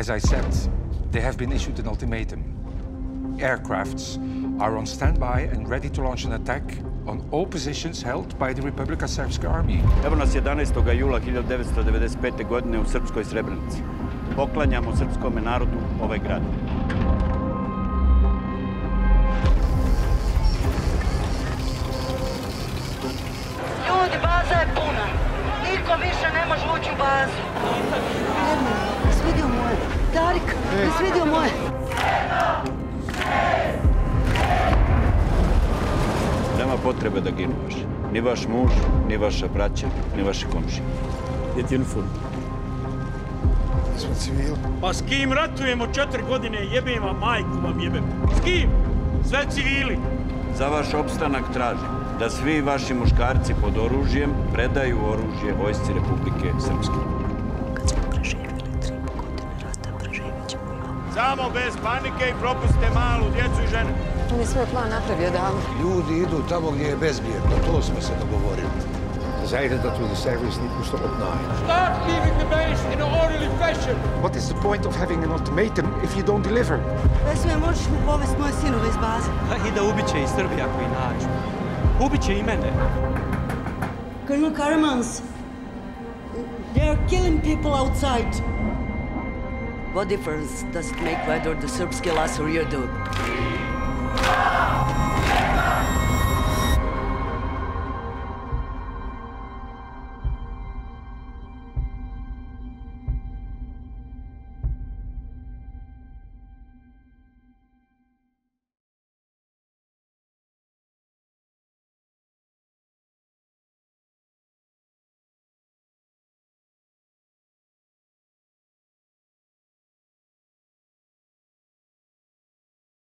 As I said, they have been issued an ultimatum. Aircrafts are on standby and ready to launch an attack on all positions held by the Republika Srpska army. Evo nas 11. jula 1995. godine u Srpskoj Srebrenici. Poklanjamo srpskom narodu ovaj grad. Ljudi, baza je puna. Niko više ne može ući u bazu. Jesi vidio moje? Darik, jesi vidio moje? Nema potrebe da ginu. Ni vaš muž, ni vaša braća, ni vaši komši. Gdje uniform? Smo civili. Pa s kim ratujemo četiri godine? Jebem vam, majku vam jebem. S kim? Sve civili. Za vaš opstanak tražim da svi vaši muškarci pod oružjem predaju oružje vojsci Republike Srpske. Samo bez panike i propustite malu djecu i žene. On je svoj plan napravio davno. Ljudi idu tamo gdje je bezbjedno, to smo se dogovorili. Zeiden dat we de cijfers niet moesten opnaaien. Start leaving the base in an orderly fashion. What is the point of having an ultimatum if you don't deliver? Vesme, možeš mi povesti moje sinove iz baze? I da ubiće i Srbija koji nađu. Ubiće i mene. Colonel Karremans, they are killing people outside. What difference does it make whether the Serbs kill us or you do?